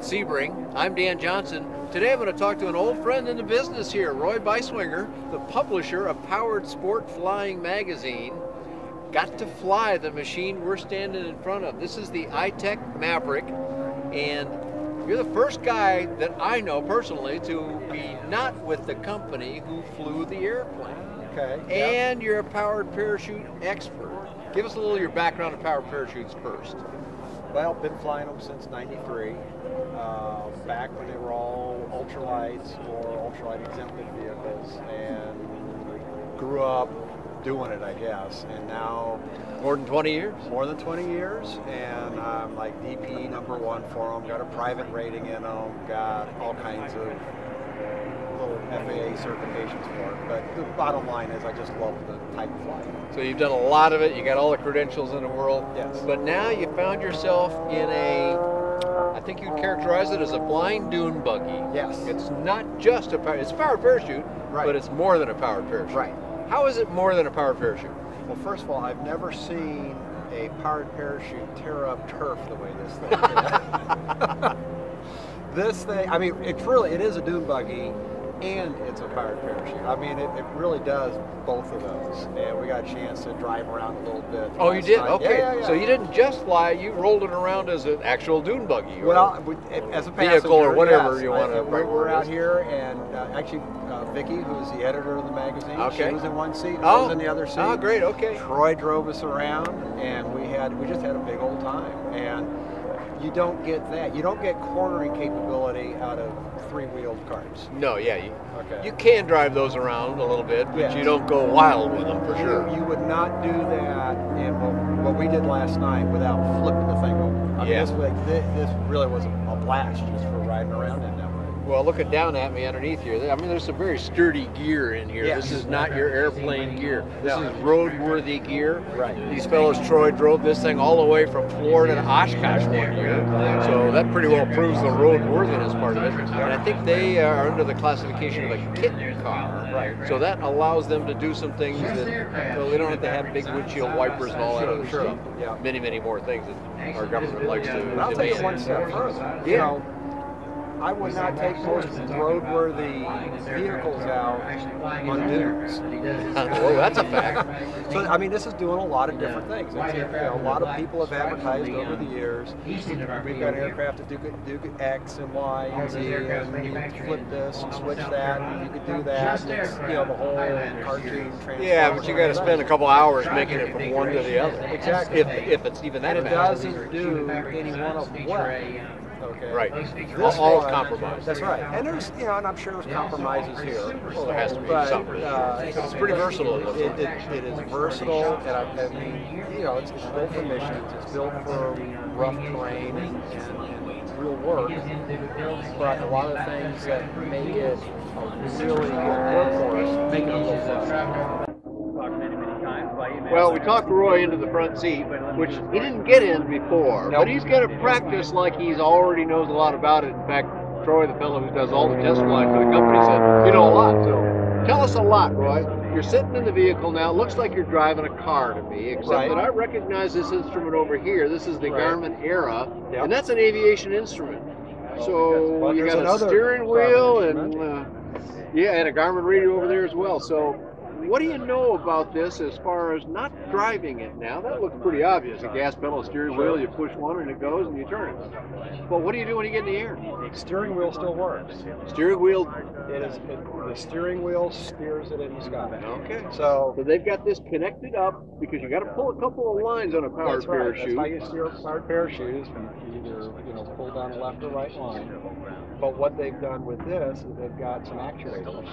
Sebring. I'm Dan Johnson. Today I'm going to talk to an old friend in the business here, Roy Beisswenger, the publisher of Powered Sport Flying Magazine. Got to fly the machine we're standing in front of. This is the I-TEC Maverick, and you're the first guy that I know personally to be not with the company who flew the airplane. Okay. And you're a powered parachute expert. Give us a little of your background on powered parachutes first. Well, been flying them since '93. Uh, back when they were all ultralights or ultralight exempted vehicles, and grew up doing it, I guess. And now More than 20 years? more than 20 years, and I'm like DP number one for them. Got a private rating in them. Got all kinds of little FAA certifications for it. But the bottom line is, I just love the type of flying. So you've done a lot of it. You got all the credentials in the world. Yes. But now you found yourself in a, think you'd characterize it as a flying dune buggy. Yes. It's not just a power, it's a powered parachute, Right. but it's more than a powered parachute. Right. How is it more than a powered parachute? Well, first of all, I've never seen a powered parachute tear up turf the way this thing did. this thing, I mean, it's really, it is a dune buggy and it's a powered parachute. I mean, it, it really does both of those. And we got a chance to drive around a little bit. Oh, you did? night. Okay. Yeah, yeah, yeah. So you didn't just fly, you rolled it around as an actual dune buggy. Well, we- as a Vehicle or whatever yes. you wanna- We're, right we're out here, and uh, actually, uh, Vickie, who's the editor of the magazine, Okay. she was in one seat, I oh, was in the other seat. Oh, great. Okay. Troy drove us around, and we had we just had a big old time. And you don't get that. You don't get cornering capability out of three-wheeled cars. No, yeah. You, Okay. you can drive those around a little bit, but Yes. you don't go wild with them for sure. You, you would not do that in what, what we did last night without flipping the thing over. I mean, this, was- this, this really was a, a blast just for riding around in way. Well, looking down at me underneath here, I mean, there's some very sturdy gear in here. Yes. This is not your airplane gear. This No. is roadworthy gear. Right. These fellows, Troy, drove this thing all the way from Florida to Oshkosh one year. So that pretty well proves the roadworthiness part of it. And I think they are under the classification of a kit car. Right. So that allows them to do some things that, well, they don't have to have big windshield wipers and all that other sure. stuff. Yeah. Many, many more things that our government likes to And I'll take it one step further. You Yeah. know, I would not take most roadworthy vehicles out on dunes. well, oh, that's a fact. So, I mean, this is doing a lot of different things. It's, you know, a lot of people have advertised over the years. We've got aircraft that do, do X and Y and Z, and you can flip this and switch that, and you could do that. It's, you know, the whole cartoon. Yeah, but you got to spend a couple hours making it from one to the other. Exactly. If, if it's even that And it doesn't do any one of what. Okay. Right. This All one- compromise. That's right. And there's, you know, and I'm sure there's compromises here. Well, there has to be but, something. Uh, It's pretty versatile, it looks It, like. it, it is versatile, and I, I mean, you know, it's, it's built for missions. It's built for rough terrain and, and, and real work. But a lot of the things that make it a really good workhorse make it a little fun. Well, we talked Roy into the front seat, which he didn't get in before, Nope. but he's going to practice like he's already knows a lot about it. In fact, Troy, the fellow who does all the test flying for the company, said, you know a lot. So tell us a lot, Roy. You're sitting in the vehicle now. It looks like you're driving a car to me, except Right. that I recognize this instrument over here. This is the Right. Garmin aera, Yep. and that's an aviation instrument. So Well, you got a steering wheel and uh, yeah, and a Garmin radio over there as well. So what do you know about this as far as not driving it now? That looks pretty obvious. A gas pedal, a steering wheel, you push one and it goes and you turn it. But what do you do when you get in the air? Steering wheel still works. Steering wheel. It is it, the steering wheel steers it in the sky. Okay. So So they've got this connected up because you got to pull a couple of lines on a powered right. parachute. That's how you steer powered parachutes. You either you know pull down the left or right line. But what they've done with this is they've got some actuators.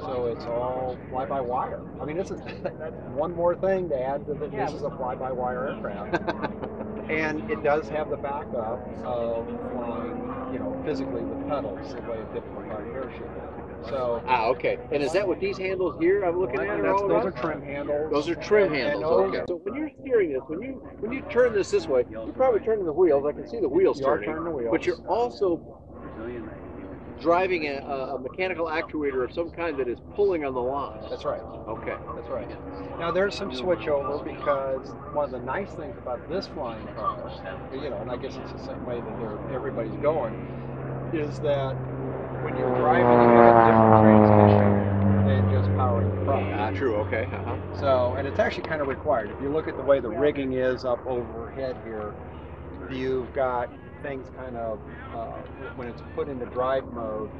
So it's all fly by wire. I mean, this is one more thing to add to the this is a fly by wire aircraft. and it does have the backup of flying, you know, physically with pedals the way a typical powered parachute would. So Ah, okay. And is that what these handles here I'm looking at are that's, all those are trim handles. Those are trim And- and handles. those- Okay. So when you're steering this, when you when you turn this this way, you're probably turning the wheels. I can see the wheels You are turning. turning the wheels. But you're also driving a, a mechanical actuator of some kind that is pulling on the lines. That's right. Okay. That's right. Now there's some switchover because one of the nice things about this flying car, you know, and I guess it's the same way that they're, everybody's going, is that when you're driving, you have a different transmission than just powering the prop. Ah, true. Okay. Uh-huh. So, and it's actually kind of required. If you look at the way the rigging is up overhead here, you've got things kind of, uh, when it's put into drive mode,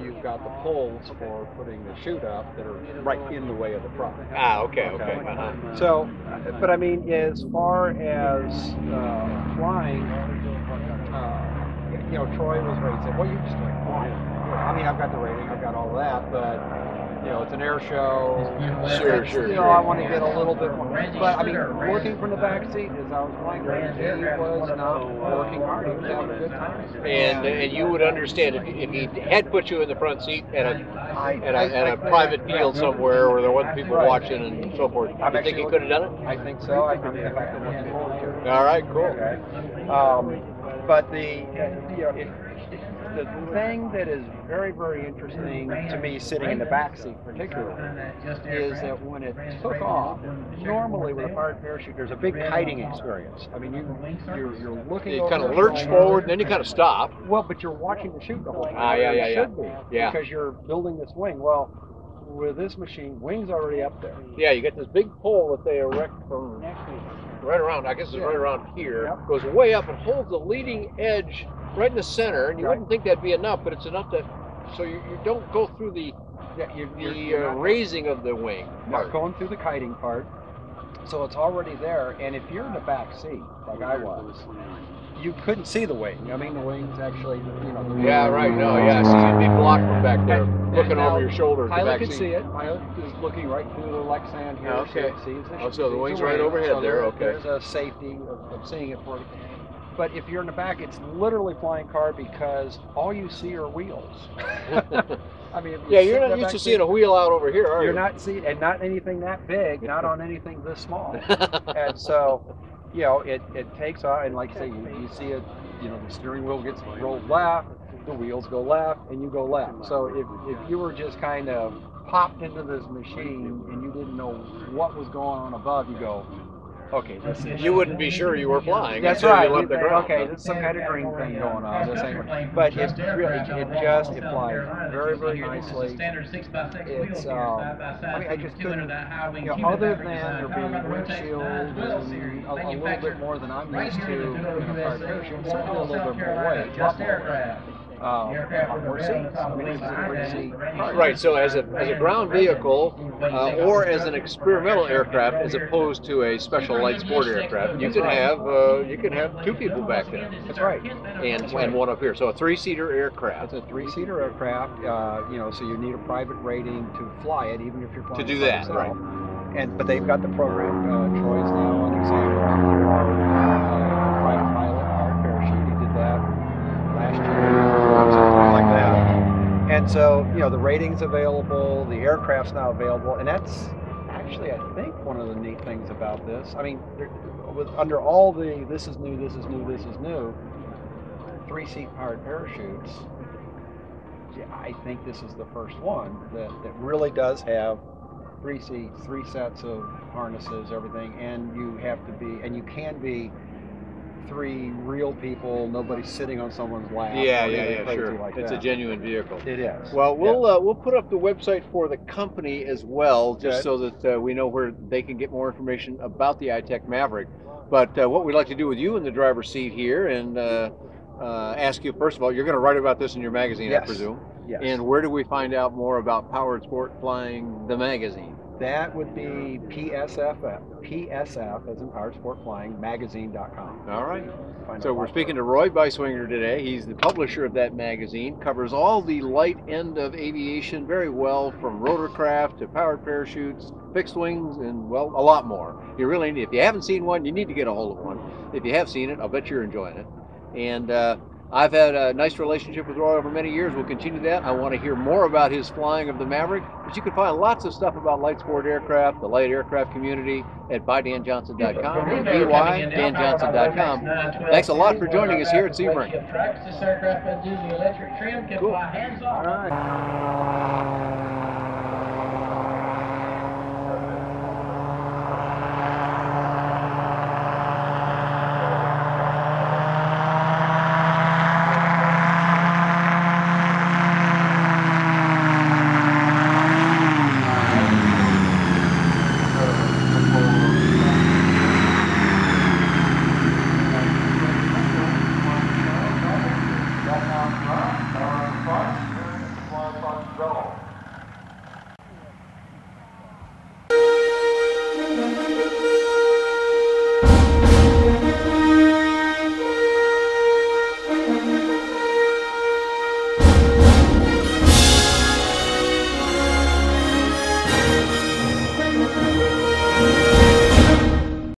you've got the poles for putting the chute up that are right in the way of the prop. Ah, okay. Okay. Okay. Uh-huh. So, but I mean, as far as uh, flying, uh, you know, Troy was say, well, you just like. I mean, I've got the rating, I've got all that, but you know, it's an air show. Sure, It's, sure, You know, sure. I want to get a little bit more. But I mean, working from the back seat as I was flying, he was not working hard. He was having a good time. And and you would understand if, if he had put you in the front seat at a I, at a, at a private field somewhere where there wasn't people watching and so forth. I'm You think he could have done it? I think so. I think in fact I'm looking forward to it. All right. Cool. Okay. Um, but the you know it, the thing that is very very interesting to me sitting in the back seat particularly is that when it took off, normally with a fired parachute there's a big kiting experience. I mean you you're, you're looking You kind of lurch forward and then you kind of stop. Well, but you're watching the chute the whole time. Ah, yeah, yeah, yeah. should be. Yeah. Because you're building this wing. Well, with this machine, wing's already up there. Yeah, you get this big pole that they erect from right around. I guess it's right around here. Yep. Goes way up and holds the leading edge right in the center. And you Right. wouldn't think that'd be enough, but it's enough to so you, you don't go through the Yeah, you're, you're, the you're uh, not- raising of the wing. not going through the kiting part. So it's already there. And if you're in the back seat, like I was, you couldn't see the wing. I mean, the wing's actually, you know. The Yeah, right. No, yeah. So you'd be blocked from back there, And- looking and over your shoulder. Pilot can seat. see it. Pilot is looking right through the Lexan here. Okay. So it sees the, Oh, so the wing's wing. right overhead So there, okay. There's a safety of, of seeing it for. But if you're in the back, it's literally flying car because all you see are wheels. I mean, you Yeah, you're not used to seat, seeing a wheel out over here, are You're you? not seeing, and not anything that big, not on anything this small. and so, you know, it, it takes off, and like I say, you, you see it, you know, the steering wheel gets rolled left, the wheels go left, and you go left. So if, if you were just kind of popped into this machine and you didn't know what was going on above, you go, okay, this is. you wouldn't be sure you were flying That's until right. you left the ground. Okay, there's some kind of green thing going on. This ain't, but it really, it just it flies very, very nicely. Standard six by six It's, um, I mean, I just couldn't- that high wing You know, other than there being windshield and a, a little bit more than I'm used to in a fire USA, parachute, certainly a little bit more weight, just lot more weight. Um, The aircraft lot was more railed seats. I mean, it's a three-seat car. Right, so as a, as a ground vehicle uh, or as an experimental aircraft as opposed to a special light sport aircraft, you could have uh, you could have two people back there That's right. and, and one up here. So a three-seater aircraft. It's a three-seater aircraft, uh, you know, so you need a private rating to fly it, even if you're flying To do that, right. And but they've got the program. Uh, Troy's now an examiner for uh, private pilot, hard parachute. He did that last year, something like that. And so, you know, the rating's available, the aircraft's now available, and that's actually, I think, one of the neat things about this. I mean, with under all the this is new, this is new, this is new, three-seat powered parachutes. Yeah, I think this is the first one that, that really does have three seats, three sets of harnesses, everything, and you have to be, and you can be three real people, nobody sitting on someone's lap. Yeah, yeah, yeah, sure. Like It's that. a genuine vehicle. It is. Well, we'll uh, we'll put up the website for the company as well, just so that uh, we know where they can get more information about the I-TEC Maverick. But uh, what we'd like to do with you in the driver's seat here, and uh, uh, ask you first of all, you're going to write about this in your magazine, I Yes. presume. yes. And where do we find out more about Powered Sport Flying, the magazine? That would be PSF, PSF as in Powered Sport Flying Magazine.com. All right. Find So we're speaking to Roy Beisswenger today. He's the publisher of that magazine. Covers all the light end of aviation very well, from rotorcraft to powered parachutes, fixed wings, and well, a lot more. You really need. If you haven't seen one, you need to get a hold of one. If you have seen it, I'll bet you're enjoying it. And uh, I've had a nice relationship with Roy over many years. We'll continue that. I want to hear more about his flying of the Maverick, but you can find lots of stuff about light sport aircraft, the light aircraft community at bydanjohnson.com and bydanjohnson.com. Thanks a lot for joining us here at Sebring. This aircraft has the electric trim, can Cool.